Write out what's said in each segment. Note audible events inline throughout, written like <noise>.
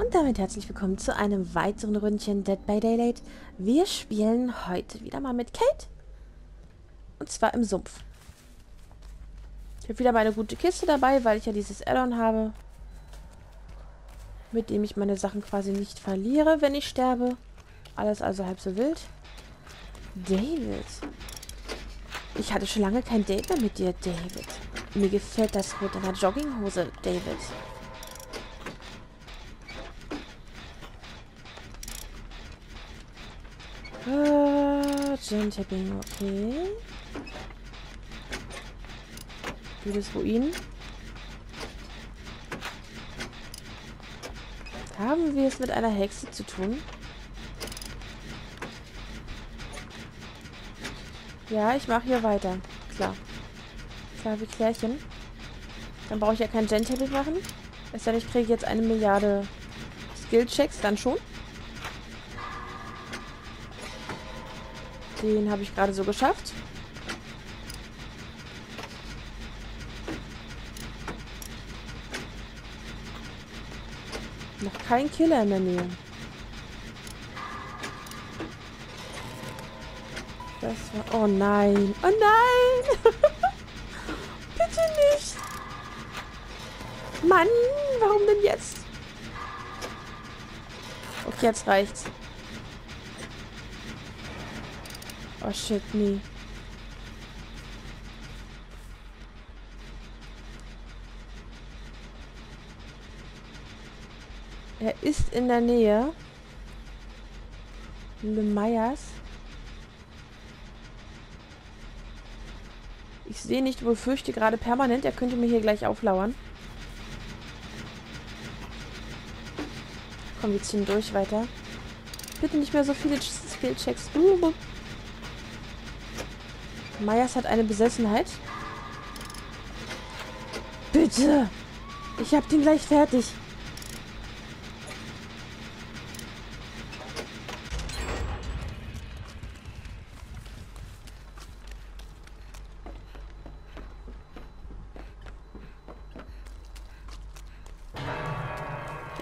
Und damit herzlich willkommen zu einem weiteren Ründchen Dead by Daylight. Wir spielen heute wieder mal mit Kate. Und zwar im Sumpf. Ich habe wieder meine gute Kiste dabei, weil ich ja dieses Addon habe. Mit dem ich meine Sachen quasi nicht verliere, wenn ich sterbe. Alles also halb so wild. David. Ich hatte schon lange kein Date mehr mit dir, David. Mir gefällt das Rot deiner Jogginghose, David. Äh, Gem-Tapping, okay. Wildes Ruin. Haben wir es mit einer Hexe zu tun? Ja, ich mache hier weiter. Klar. Klar wie Klärchen. Dann brauche ich ja kein Gen-Tapping machen. Es sei denn, ich kriege jetzt eine Milliarde Skill-Checks, dann schon. Den habe ich gerade so geschafft. Noch kein Killer in der Nähe. Das war... Oh nein. Oh nein! <laughs> Bitte nicht! Mann, warum denn jetzt? Okay, jetzt reicht's. Oh shit, nee. Er ist in der Nähe. Le Meyers. Ich sehe nicht, wo fürchte gerade permanent. Er könnte mir hier gleich auflauern. Komm, wir ziehen durch weiter. Bitte nicht mehr so viele Skillchecks. Meyers hat eine Besessenheit. Bitte! Ich hab den gleich fertig.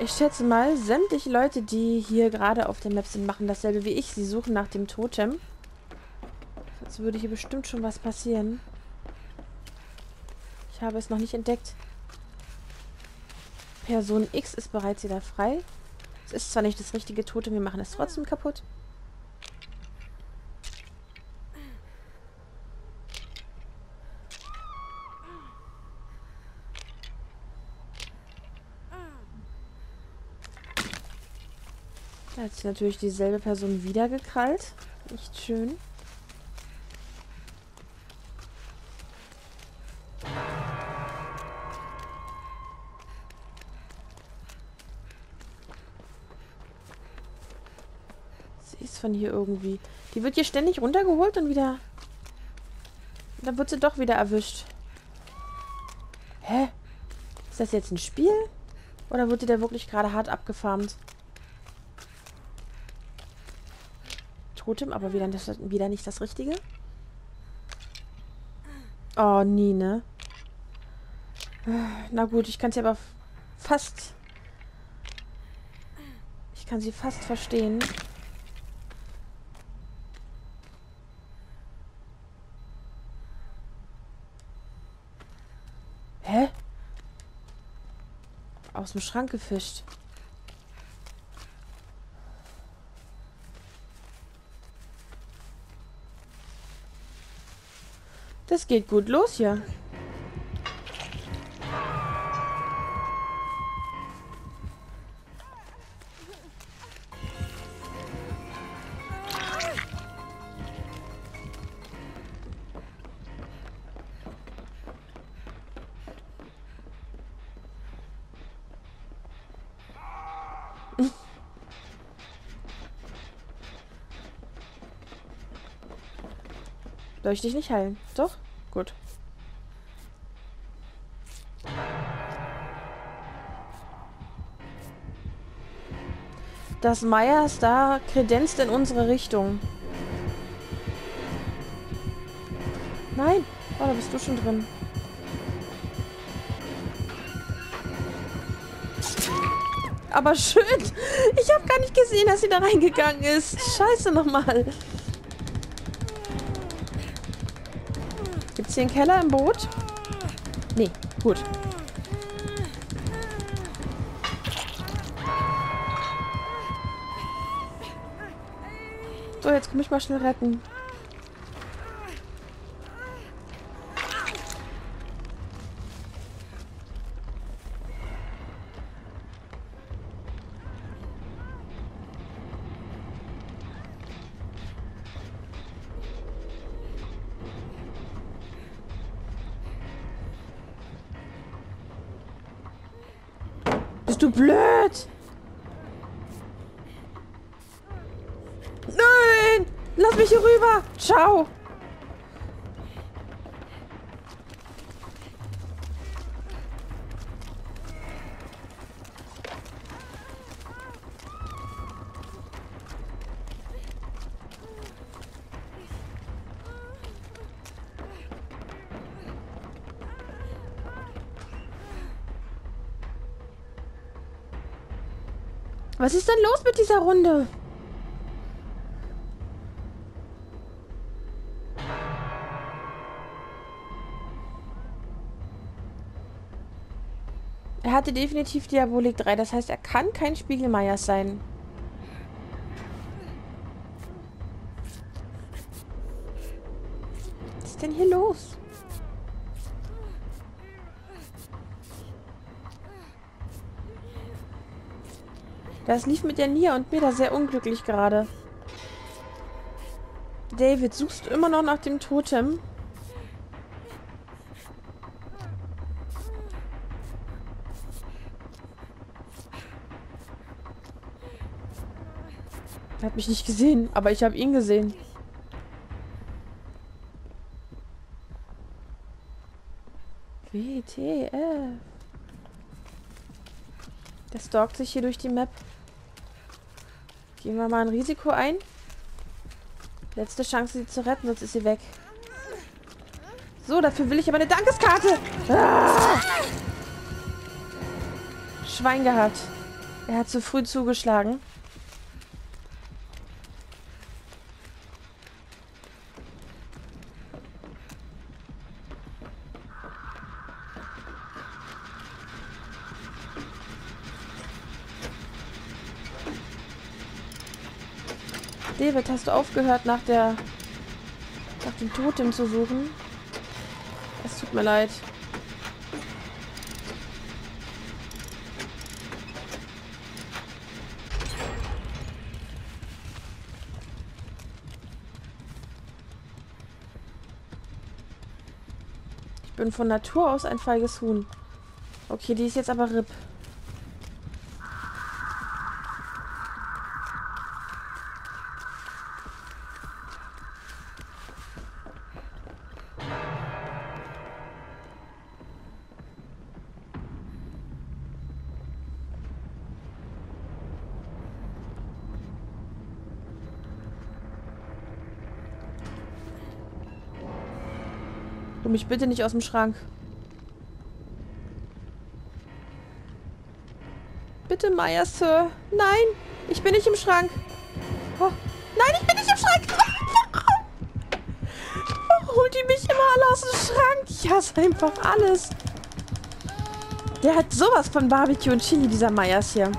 Ich schätze mal, sämtliche Leute, die hier gerade auf der Map sind, machen dasselbe wie ich. Sie suchen nach dem Totem. Jetzt würde hier bestimmt schon was passieren. Ich habe es noch nicht entdeckt. Person X ist bereits wieder frei. Es ist zwar nicht das richtige Totem, wir machen es trotzdem kaputt. Da hat sich natürlich dieselbe Person wieder gekrallt. Nicht schön. Ist von hier irgendwie. Die wird hier ständig runtergeholt und wieder... Dann wird sie doch wieder erwischt. Hä? Ist das jetzt ein Spiel? Oder wird die da wirklich gerade hart abgefarmt? Totem, aber wieder, wieder nicht das Richtige. Oh, nie, ne? Na gut, ich kann sie aber fast... Ich kann sie fast verstehen. Hä? Aus dem Schrank gefischt. Das geht gut los hier. Soll ich dich nicht heilen? Doch? Gut. Das Meyers da kredenzt in unsere Richtung. Nein. Oh, da bist du schon drin. Aber schön. Ich habe gar nicht gesehen, dass sie da reingegangen ist. Scheiße nochmal. Es hier einen Keller im Boot? Nee, gut. So, jetzt komme ich mal schnell retten. Bist du blöd? Nein! Lass mich hier rüber! Ciao! Was ist denn los mit dieser Runde? Er hatte definitiv Diabolik 3, das heißt, er kann kein Spiegelmeiers sein. Was ist denn hier los? Das lief mit der Nia und mir da sehr unglücklich gerade. David, suchst du immer noch nach dem Totem? Er hat mich nicht gesehen, aber ich habe ihn gesehen. WTF. Der stalkt sich hier durch die Map. Gehen wir mal ein Risiko ein. Letzte Chance, sie zu retten, sonst ist sie weg. So, dafür will ich aber eine Dankeskarte. Ah! Schwein gehabt. Er hat zu früh zugeschlagen. David, hast du aufgehört, nach der... nach dem Totem zu suchen? Es tut mir leid. Ich bin von Natur aus ein feiges Huhn. Okay, die ist jetzt aber RIP. Du mich bitte nicht aus dem Schrank. Bitte, Maya, Sir. Nein, ich bin nicht im Schrank. Oh. Nein, ich bin nicht im Schrank. <laughs> Warum? Holt die mich immer alle aus dem Schrank? Ich hasse einfach alles. Der hat sowas von Barbecue und Chili, dieser Meyers hier.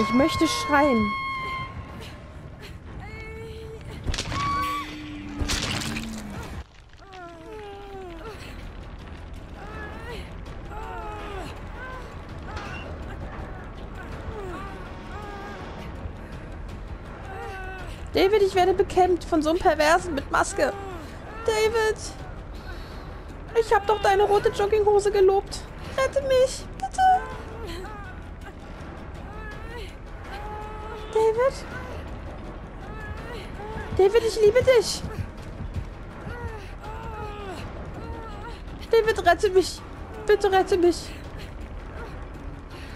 Ich möchte schreien. David, ich werde bekämpft von so einem Perversen mit Maske. David! Ich habe doch deine rote Jogginghose gelobt. Rette mich, bitte. David? David, ich liebe dich. David, rette mich. Bitte rette mich.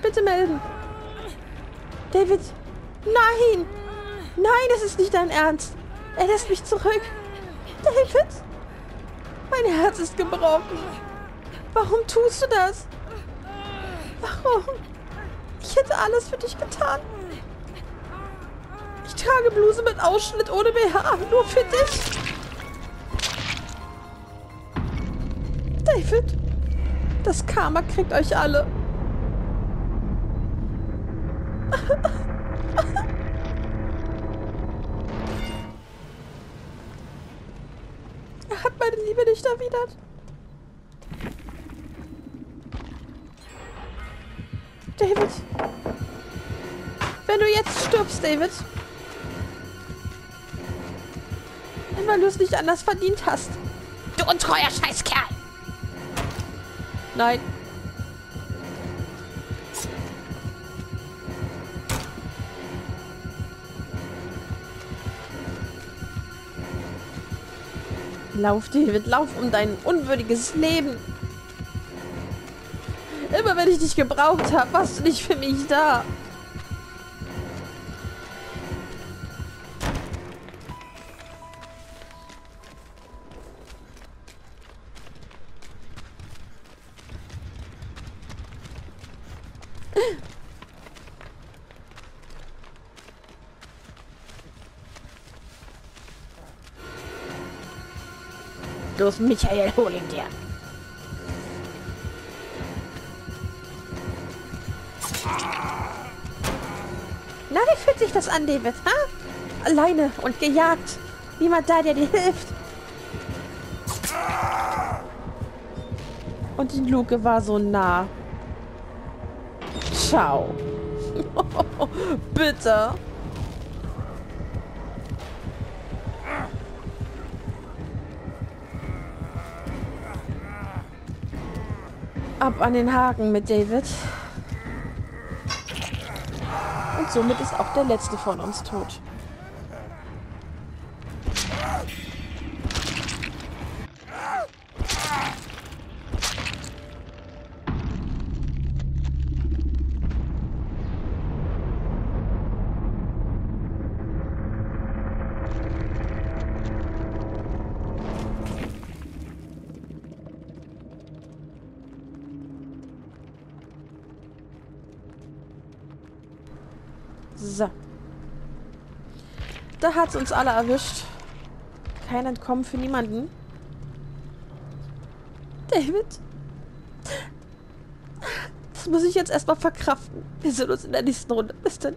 Bitte melden. David. Nein! Nein, das ist nicht dein Ernst. Er lässt mich zurück. David? Mein Herz ist gebrochen. Warum tust du das? Warum? Ich hätte alles für dich getan. Ich trage Bluse mit Ausschnitt ohne BH, nur für dich. David, das Karma kriegt euch alle. er hat meine Liebe nicht erwidert. David. Wenn du jetzt stirbst, David. Weil du es nicht anders verdient hast. Du untreuer Scheißkerl! Nein. Lauf, David, lauf um dein unwürdiges Leben. Immer wenn ich dich gebraucht habe, warst du nicht für mich da. Los, Michael, hol ihn dir. Na, wie fühlt sich das an, David? Ha? Alleine und gejagt. Niemand da, der dir hilft. Und die Luke war so nah. Ciao. <laughs> Bitte. Ab an den Haken mit David. Und somit ist auch der letzte von uns tot. So. Da hat's uns alle erwischt. Kein Entkommen für niemanden. David? Das muss ich jetzt erstmal verkraften. Wir sehen uns in der nächsten Runde. Bis dann.